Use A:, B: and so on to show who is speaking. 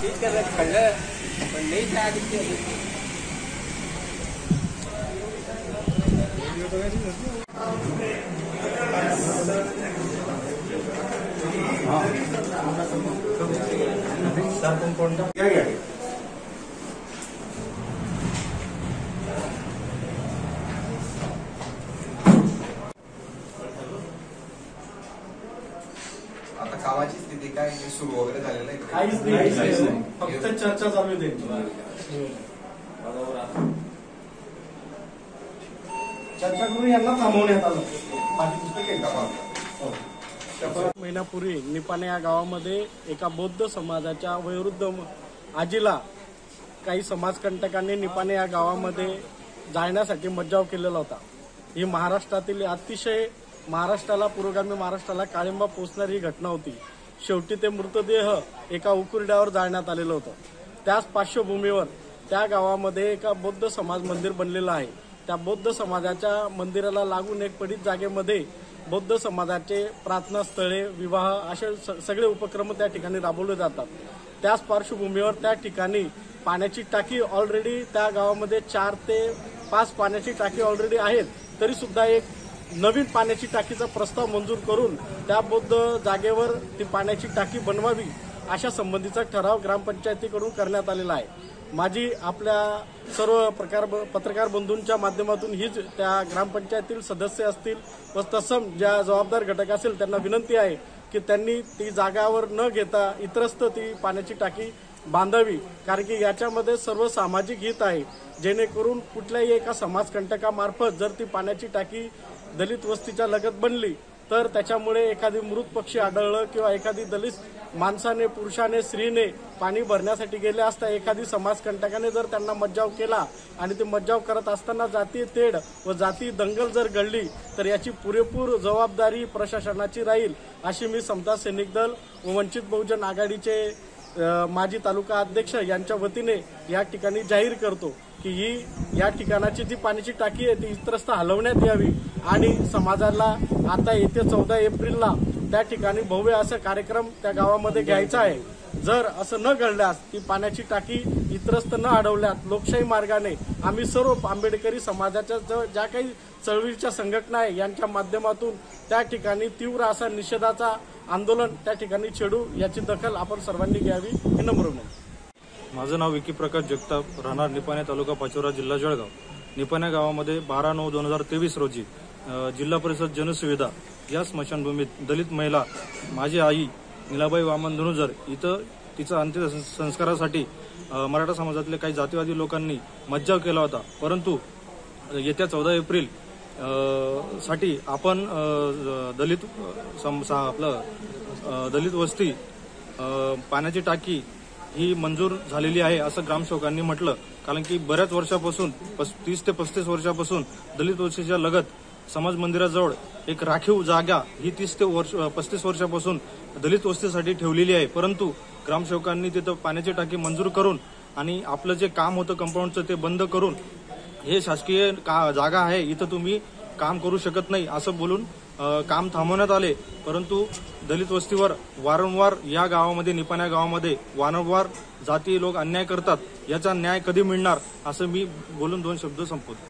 A: ठीक आहे कळलं पण नाही त्या आधी ते-
B: आता काय सुरू वगैरे झालेलं आहे?
C: काहीच नाही. फक्त चर्चा चालू आहे त्यांची. चर्चा करून यांना थांबवण्यात आलं. काही काम
D: एक महिन्यापूर्वी निपाणे या गावामध्ये एका बौद्ध समाजाच्या वयोवृद्ध म- आजीला काही समाजकंटकांनी निपाणे या गावामध्ये जाळण्यासाठी मज्जाव केलेला होता. ही महाराष्ट्रातील अतिशय महाराष्ट्राला पुरोगामी महाराष्ट्राला काळिंबा पोचणारी ही घटना होती. शेवटी ते मृतदेह एका उकुरड्यावर जाळण्यात आलेलं होतं. त्याच पार्श्वभूमीवर त्या गावामध्ये एका बौद्ध समाज मंदिर बनलेलं आहे. त्या बौद्ध समाजाच्या मंदिराला लागून एक पडीत जागेमध्ये बौद्ध समाजाचे प्रार्थना स्थळे विवाह असे स- सगळे उपक्रम त्या ठिकाणी राबवले जातात. त्याच पार्श्वभूमीवर त्या ठिकाणी पाण्याची टाकी ऑलरेडी त्या गावामध्ये चार ते पाच पाण्याची टाकी ऑलरेडी आहेत. तरी सुद्धा एक नवीन पाण्याची टाकीचा प्रस्ताव मंजूर करून त्या बौद्ध जागेवर ती पाण्याची टाकी बनवावी अशा संबंधीचा ठराव ग्रामपंचायतीकडून करण्यात आलेला आहे. माझी आपल्या सर्व प्रकार पत्रकार बंधूंच्या माध्यमातून हीच त्या ग्रामपंचायतील सदस्य असतील व तत्सम ज्या जबाबदार घटक असेल त्यांना विनंती आहे की त्यांनी ती जागावर न घेता इतरस्त ती पाण्याची टाकी बांधावी कारण की याच्यामध्ये सर्व सामाजिक हित आहे. जेणेकरून कुठल्याही एका समाजकंटकामार्फत जर ती पाण्याची टाकी दलित वस्तीच्या लगत बनली तर त्याच्यामुळे एखादी मृत पक्षी आढळलं किंवा एखादी दलित माणसाने पुरुषाने स्त्रीने पाणी भरण्यासाठी गेले असता एखादी समाजकंटकाने जर त्यांना मज्जाव केला आणि ते मज्जाव करत असताना जाती तेढ व जाती दंगल जर घडली तर याची पुरेपूर जबाबदारी प्रशासनाची राहील अशी मी समता सैनिक दल व वंचित बहुजन आघाडीचे माजी तालुका अध्यक्ष यांच्या वतीने या ठिकाणी जाहीर करतो की ही या ठिकाणाची जी पाण्याची टाकी आहे ती इतरस्त हलवण्यात यावी आणि समाजाला आता येत्या चौदा एप्रिलला त्या ठिकाणी भव्य असा कार्यक्रम त्या गावामध्ये घ्यायचा आहे. जर असं न घडल्यास ती पाण्याची टाकी इतरस्त न अडवल्यास लोकशाही मार्गाने आम्ही सर्व आंबेडकरी समाजाच्या ज- ज्या काही चळवळीच्या संघटना आहे यांच्या माध्यमातून त्या ठिकाणी तीव्र असा निषेधाचा आंदोलन त्या ठिकाणी छेडू याची दखल आपण सर्वांनी घ्यावी हे नम्र
E: माझं नाव विकी प्रकाश जगताप राहणार निपाणे तालुका पाचोरा जिल्हा जळगाव. निपाणे गावामध्ये बारा नऊ दोन हजार तेवीस रोजी जिल्हा परिषद जनसुविधा या स्मशानभूमीत दलित महिला माझी आई निलाबाई वामन धनुजर इथं तिचा अंत्यसंस्कारासाठी संस्कारासाठी मराठा समाजातले काही जातीवादी लोकांनी मज्जाव केला होता. परंतु येत्या चौदा एप्रिलसाठी आपण दलित आपलं दलित वस्ती पाण्याची टाकी ही मंजूर झालेली आहे असं ग्रामसेवकांनी म्हटलं. कारण की बऱ्याच वर्षापासून तीस ते पस्तीस वर्षापासून दलित वस्तीच्या लगत समाज मंदिराजवळ एक राखीव जागा ही तीस ते वर्ष पस्तीस वर्षापासून दलित वस्तीसाठी ठेवलेली आहे. परंतु ग्रामसेवकांनी तिथं पाण्याची टाकी मंजूर करून आणि आपलं जे काम होतं कंपाऊंडचं ते बंद करून हे शासकीय का जागा आहे इथं तुम्ही काम करू शकत नाही असं बोलून काम थांबवण्यात आले. परंतु दलित वस्तीवर वारंवार या गावामध्ये निपाण्या गावामध्ये वारंवार जाती लोक अन्याय करतात. याचा न्याय कधी मिळणार असं मी बोलून दोन शब्द संपवतो.